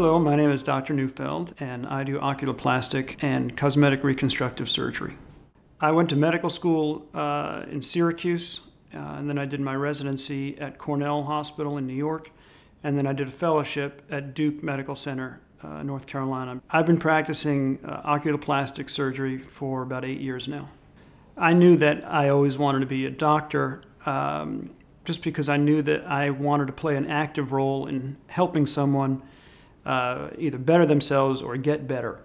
Hello, my name is Dr. Neufeld, and I do oculoplastic and cosmetic reconstructive surgery. I went to medical school uh, in Syracuse, uh, and then I did my residency at Cornell Hospital in New York, and then I did a fellowship at Duke Medical Center, uh, North Carolina. I've been practicing uh, oculoplastic surgery for about eight years now. I knew that I always wanted to be a doctor. Um, just because I knew that I wanted to play an active role in helping someone uh, either better themselves or get better.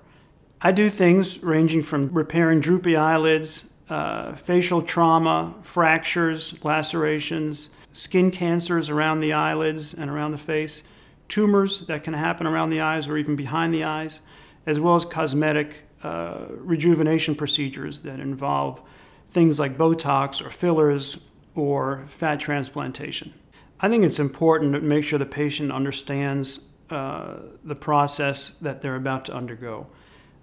I do things ranging from repairing droopy eyelids, uh, facial trauma, fractures, lacerations, skin cancers around the eyelids and around the face, tumors that can happen around the eyes or even behind the eyes, as well as cosmetic uh, rejuvenation procedures that involve things like Botox or fillers or fat transplantation. I think it's important to make sure the patient understands uh, the process that they're about to undergo.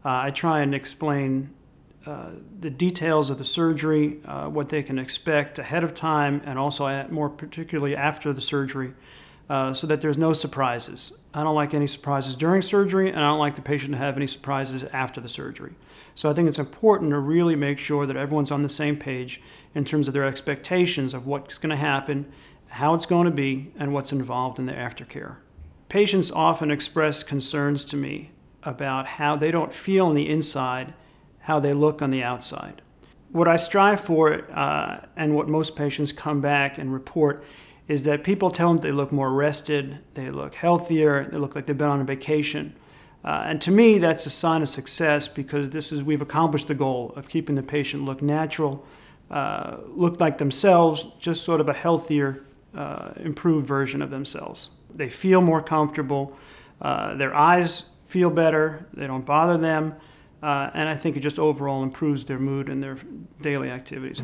Uh, I try and explain uh, the details of the surgery, uh, what they can expect ahead of time, and also at, more particularly after the surgery, uh, so that there's no surprises. I don't like any surprises during surgery, and I don't like the patient to have any surprises after the surgery. So I think it's important to really make sure that everyone's on the same page in terms of their expectations of what's going to happen, how it's going to be, and what's involved in the aftercare. Patients often express concerns to me about how they don't feel on the inside, how they look on the outside. What I strive for, uh, and what most patients come back and report, is that people tell them they look more rested, they look healthier, they look like they've been on a vacation. Uh, and to me, that's a sign of success because this is we've accomplished the goal of keeping the patient look natural, uh, look like themselves, just sort of a healthier, uh, improved version of themselves. They feel more comfortable. Uh, their eyes feel better. They don't bother them. Uh, and I think it just overall improves their mood and their daily activities.